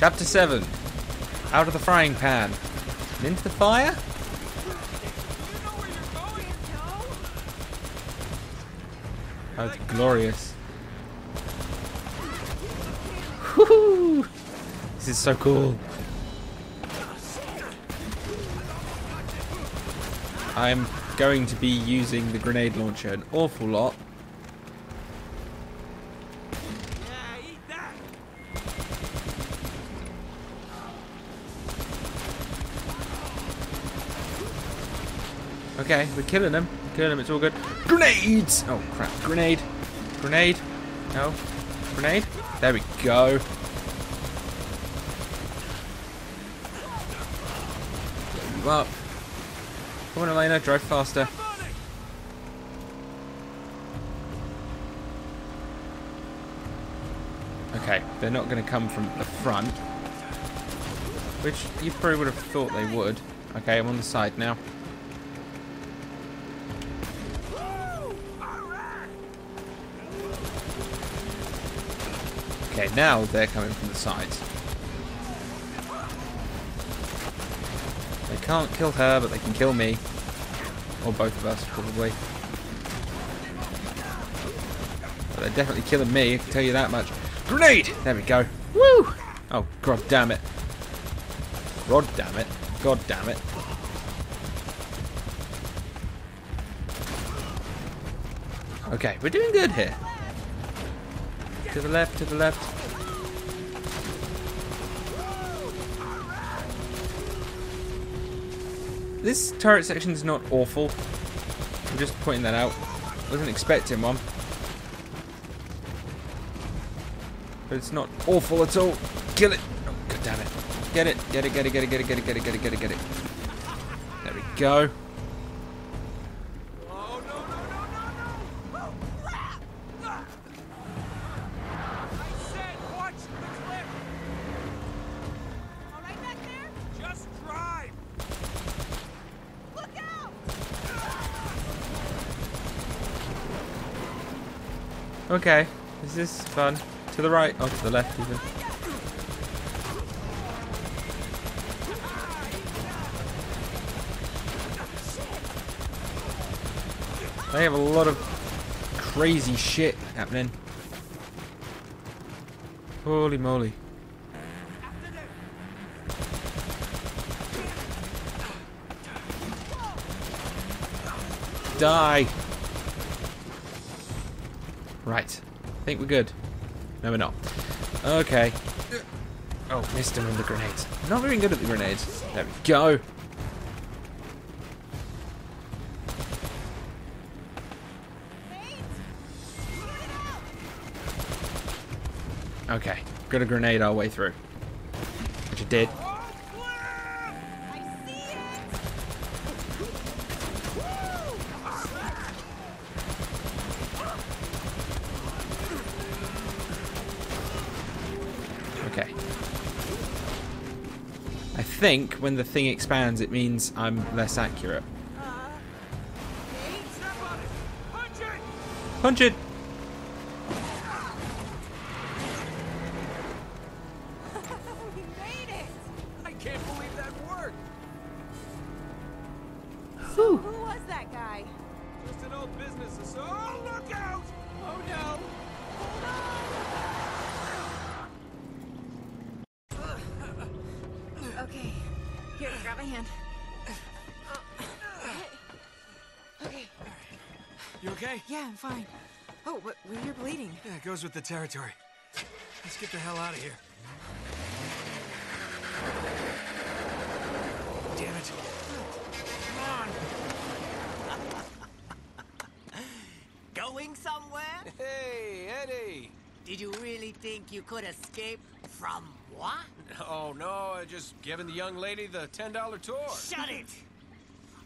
Chapter 7. Out of the frying pan. And into the fire? It's glorious. This is so cool. I'm going to be using the grenade launcher an awful lot. Okay, we're killing them. We're killing them. It's all good. Grenades! Oh crap! Grenade. Grenade. No. Grenade. There we go. You up. Come on, Elena. Drive faster. Okay, they're not going to come from the front. Which you probably would have thought they would. Okay, I'm on the side now. Okay, now they're coming from the sides. They can't kill her, but they can kill me. Or both of us, probably. But they're definitely killing me, I can tell you that much. Grenade! There we go. Woo! Oh, god damn it. God damn it. God damn it. Okay, we're doing good here. To the left, to the left. This turret section is not awful. I'm just pointing that out. I Wasn't expecting one. But it's not awful at all. Kill it. Oh, god damn it. Get it, get it, get it, get it, get it, get it, get it, get it, get it, get it. There we go. Okay, this is fun. To the right, or to the left even. They have a lot of crazy shit happening. Holy moly. Die! Right. I think we're good. No, we're not. Okay. Oh, missed him with the grenades. Not very good at the grenades. There we go. Okay. Got a grenade our way through. Which I did. Think when the thing expands, it means I'm less accurate. Uh, punch it! My hand. Uh, okay. You okay? Yeah, I'm fine. Oh, but well, you're bleeding. Yeah, it goes with the territory. Let's get the hell out of here. Damn it. Come on. Going somewhere? Hey, Eddy. Did you really think you could escape from what? Oh, no, I just giving the young lady the $10 tour. Shut it!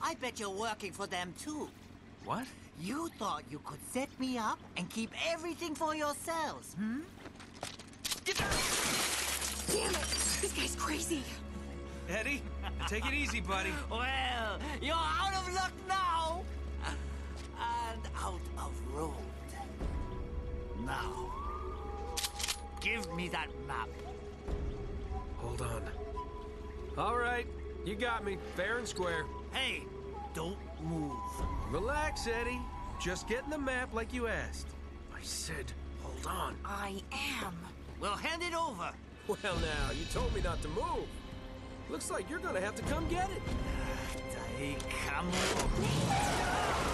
I bet you're working for them too. What? You thought you could set me up and keep everything for yourselves, hmm? Damn it! This guy's crazy. Eddy, take it easy, buddy. Well, you're out of luck now! And out of road. Now, give me that map. Hold on. All right, you got me, fair and square. Hey, don't move. Relax, Eddy. Just getting the map like you asked. I said, hold on. I am. Well, hand it over. Well, now, you told me not to move. Looks like you're gonna have to come get it. Hey, come on.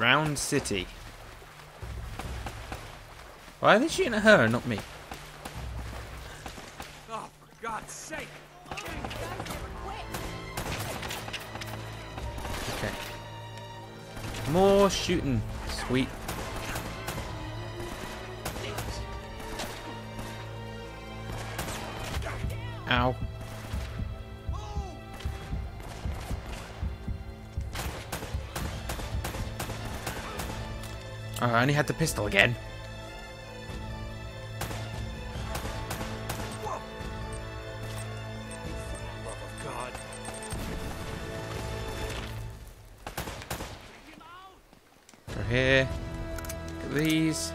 Drowned city. Why are they shooting at her and not me? Oh, for God's sake! Okay. More shooting. Sweet. Ow. Oh, I only had the pistol again. Go here. These.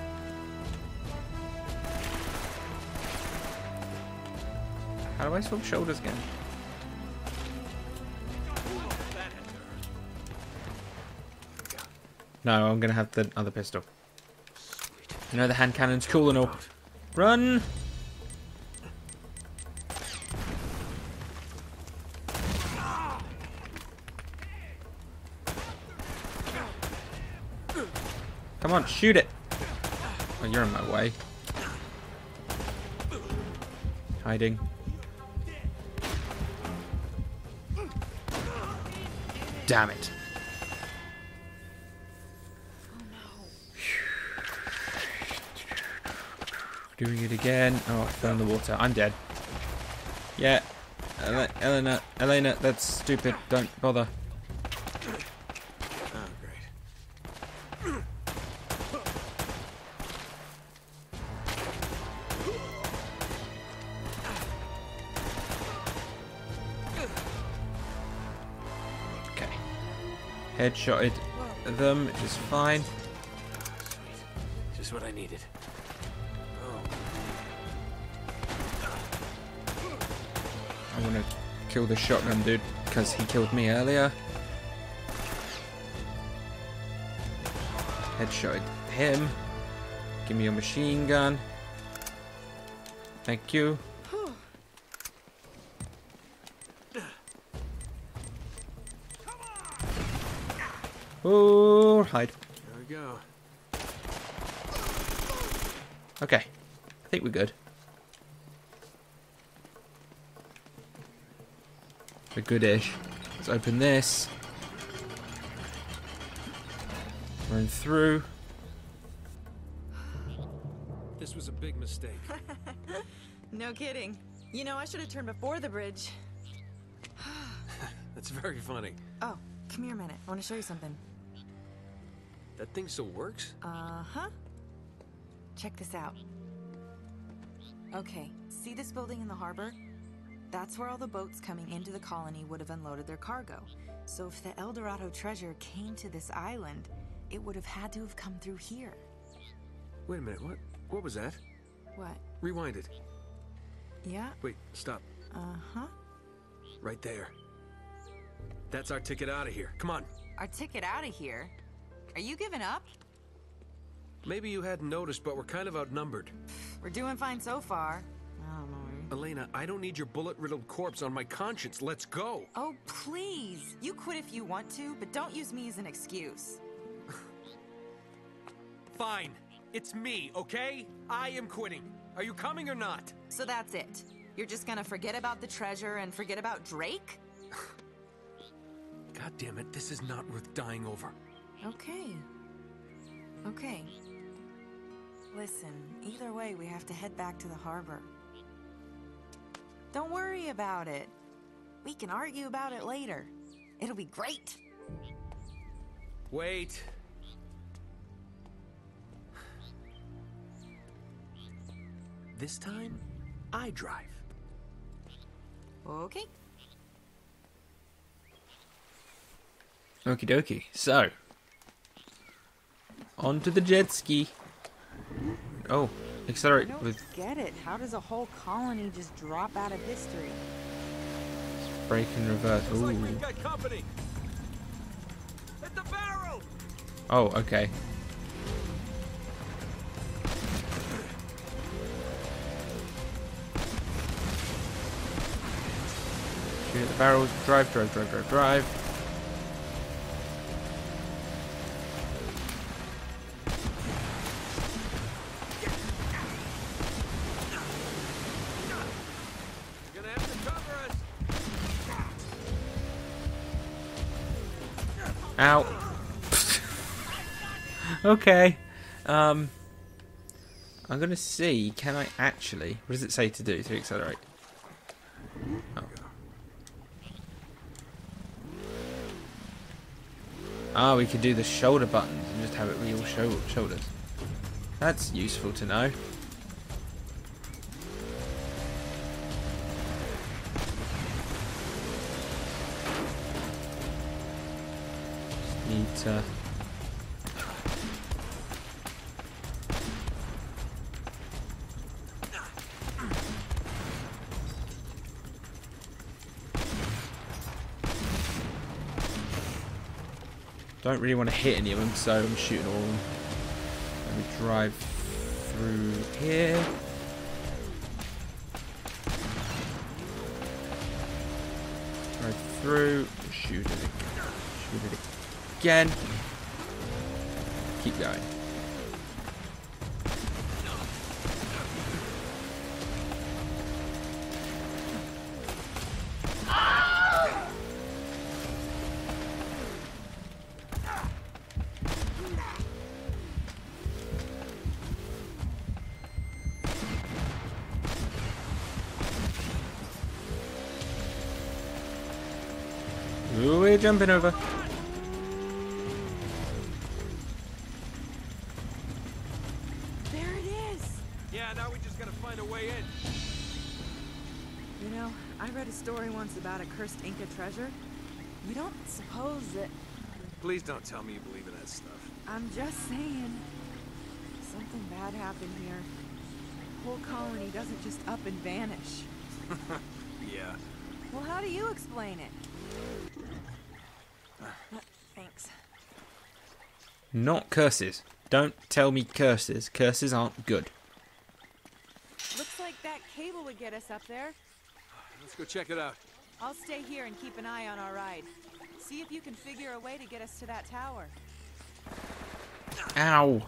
How do I swap shoulders again? No, I'm gonna have the other pistol. You know the hand cannon's cool and all. Run! Come on, shoot it! Oh, you're in my way. Hiding. Damn it. Doing it again. Oh, I fell in the water. I'm dead. Yeah. Ele- Elena, Elena, that's stupid. Don't bother. Oh, great. Okay. Headshotted them, is fine. Sweet. Just what I needed. Want to kill the shotgun dude because he killed me earlier. Headshot him. Give me your machine gun. Thank you. Oh, hide. there we go. Okay. I think we're good. We're goodish. Let's open this. Run through. This was a big mistake. No kidding. You know, I should have turned before the bridge. That's very funny. Oh, come here a minute. I want to show you something. That thing still works? Uh huh. Check this out. Okay, see this building in the harbor? That's where all the boats coming into the colony would have unloaded their cargo. So if the El Dorado treasure came to this island, it would have had to have come through here. Wait a minute, what? What was that? What? Rewind it. Yeah? Wait, stop. Uh huh. Right there. That's our ticket out of here. Come on. Our ticket out of here? Are you giving up? Maybe you hadn't noticed, but we're kind of outnumbered. We're doing fine so far. I don't know. Elena, I don't need your bullet-riddled corpse on my conscience. Let's go. Oh, please. You quit if you want to, but don't use me as an excuse. Fine. It's me, okay? I am quitting. Are you coming or not? So that's it. You're just gonna forget about the treasure and forget about Drake? God damn it, this is not worth dying over. Okay. Okay. Listen, either way, we have to head back to the harbor. Don't worry about it. We can argue about it later. It'll be great. Wait. This time, I drive. Okay. Okie dokie. So, onto the jet ski. Oh, I accelerate don't with get it. How does a whole colony just drop out of history? brake and reverse. Looks like we've got company. Hit the barrel! Oh, okay. Shoot at the barrels. Drive, drive, drive, drive, drive. Okay. Um. I'm gonna see. Can I actually? What does it say to do to accelerate? Oh. Ah, we could do the shoulder buttons and just have it real show shoulders. That's useful to know. Just need to. Don't really want to hit any of them, so I'm shooting all of them. Let me drive through here. Drive through, shoot it. Shoot it again. Keep going. Jumping over. There it is! Yeah, now we just gotta find a way in. You know, I read a story once about a cursed Inca treasure. You don't suppose that. Please don't tell me you believe in that stuff. I'm just saying. Something bad happened here. Whole colony doesn't just up and vanish. Yeah. Well, how do you explain it? Uh, thanks. Not curses. Don't tell me curses. Curses aren't good. Looks like that cable would get us up there. Let's go check it out. I'll stay here and keep an eye on our ride. See if you can figure a way to get us to that tower. Ow.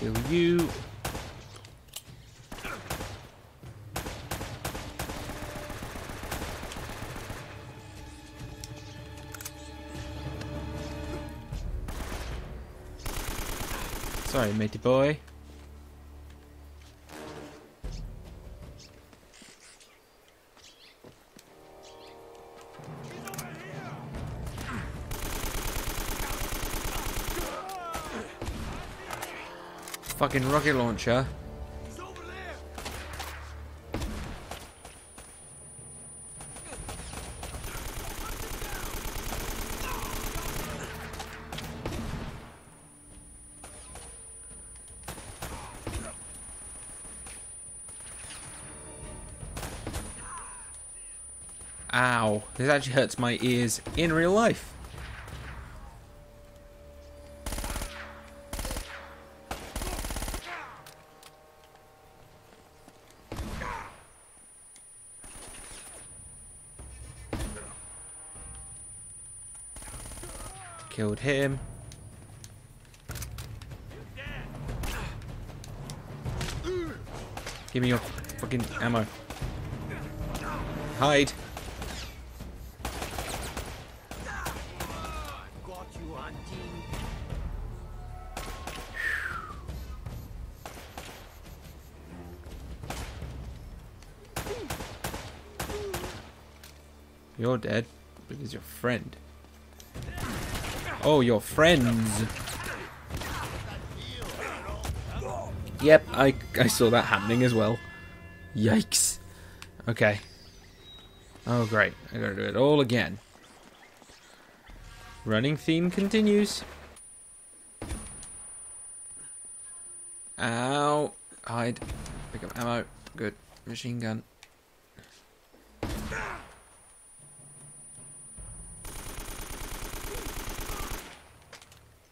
Kill you. Sorry, matey boy. Fucking rocket launcher. Ow. This actually hurts my ears in real life. You're dead, is your friend. Oh, your friends. Yep, I, I saw that happening as well. Yikes. Okay. Oh, great. I gotta do it all again. Running theme continues. Ow. Hide. Pick up ammo. Good. Machine gun.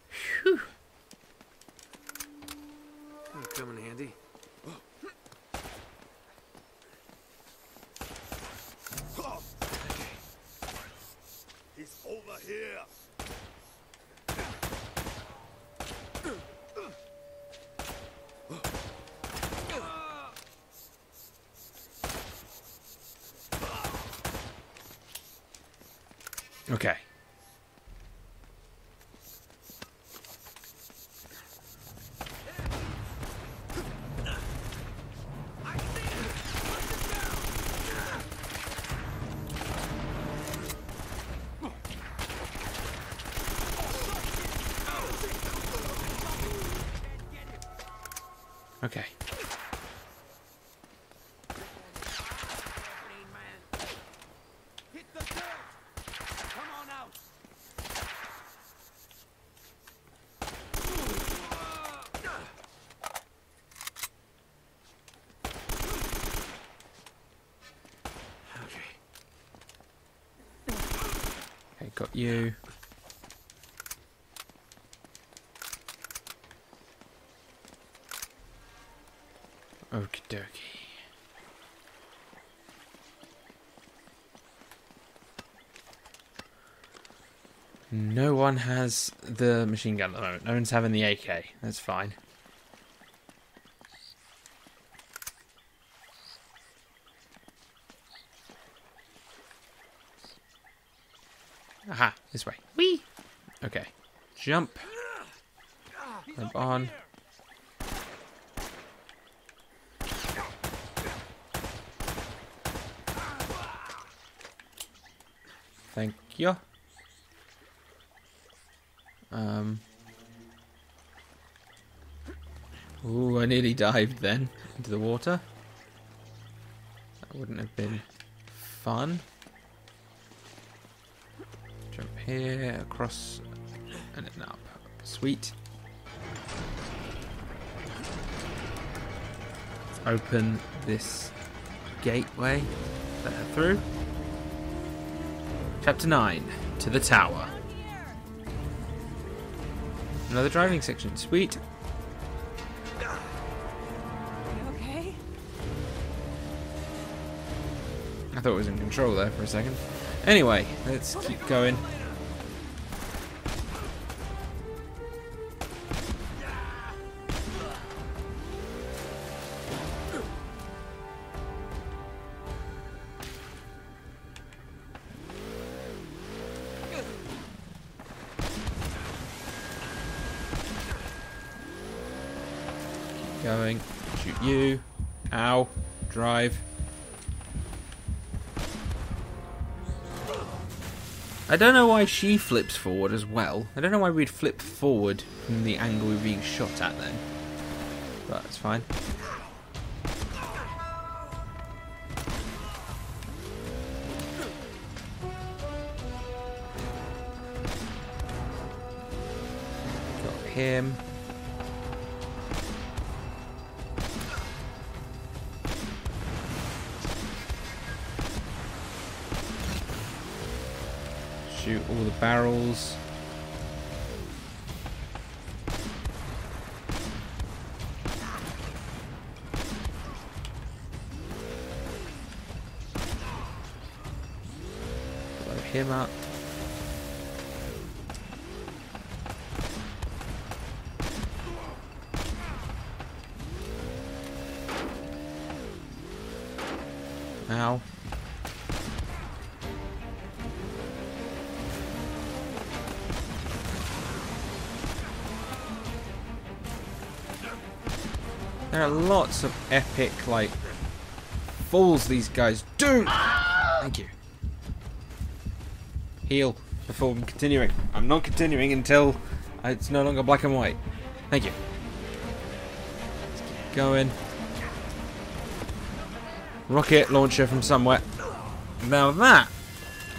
Phew. That'll come in handy. He's over here. Okay. Okay. Hit the dirt! Come on out! Okay. Okay, got you. Okie dokie. No one has the machine gun at the moment. No one's having the AK. That's fine. Aha, this way. Whee! Okay. Jump. Jump on. Thank you. Um. Ooh, I nearly dived then into the water. That wouldn't have been fun. Here, across, and then up. Sweet. Let's open this gateway. Let her through. Chapter 9 To the Tower. Another driving section. Sweet. Okay? I thought it was in control there for a second. Anyway, let's keep. Going. I don't know why she flips forward as well. I don't know why we'd flip forward from the angle we're being shot at then. But it's fine. Got him. Barrels. Blow him up. Ow. There are lots of epic, like, falls these guys do. Thank you. heal before I'm continuing. I'm not continuing until it's no longer black and white. Thank you. Let's keep going. Rocket launcher from somewhere. Now that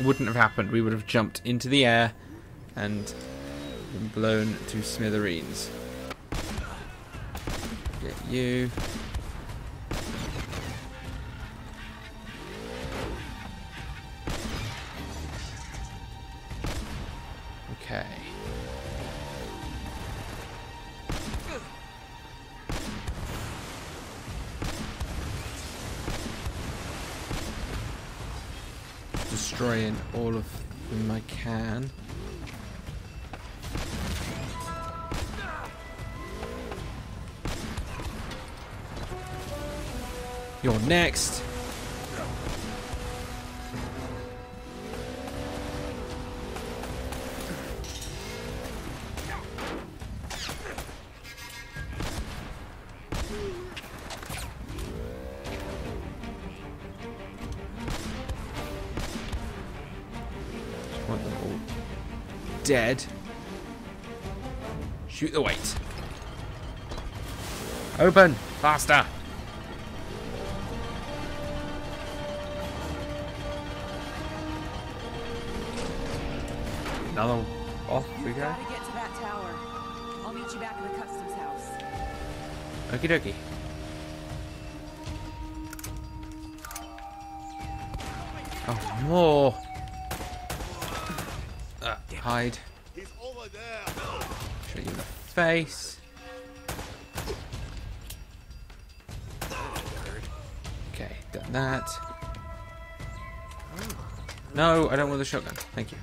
wouldn't have happened. We would have jumped into the air and been blown to smithereens. You. Okay. Destroying all of them I can. You're next. Just want them all dead. Shoot the weight. Open! Faster! Another off we go. Gotta get to that tower. I'll meet you back at the customs house. Okie dokie. Oh, more! Uh, hide. He's over there. Shoot you in the face. Okay, done that. No, I don't want the shotgun. Thank you.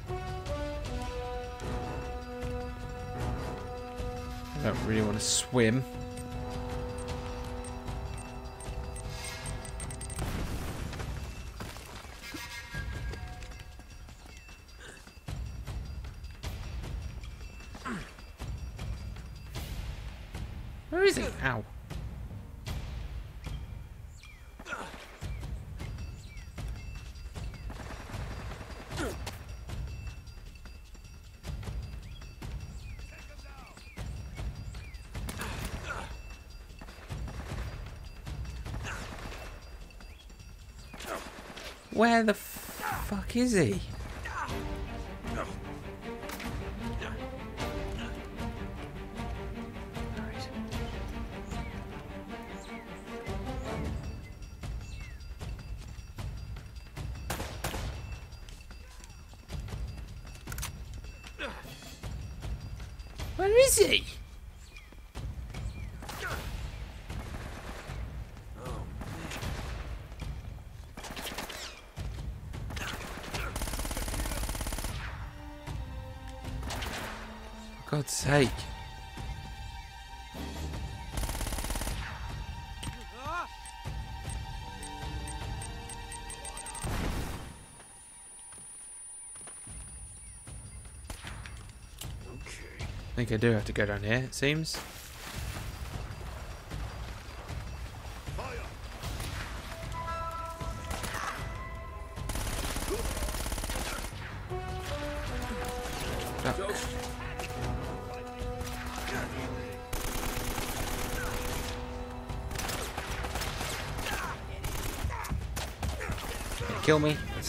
Don't really want to swim. Fuck is he? Where is he? God's sake. I think I do have to go down here, it seems.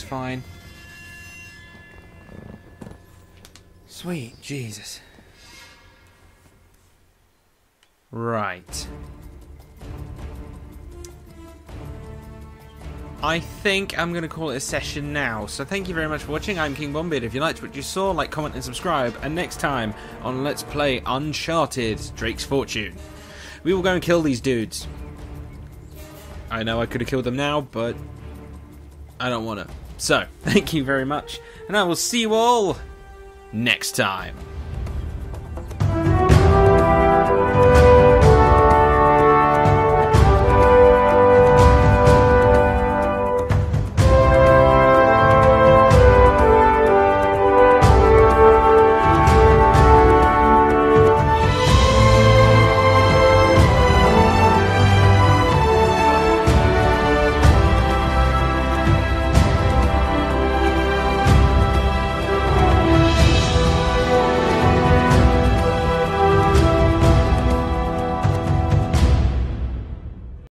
Fine. Sweet Jesus. Right. I think I'm going to call it a session now. So thank you very much for watching. I'm KingBomBeard. If you liked what you saw, like, comment, and subscribe. And next time on Let's Play Uncharted Drake's Fortune, we will go and kill these dudes. I know I could have killed them now, but I don't want to. So, thank you very much. And I will see you all next time.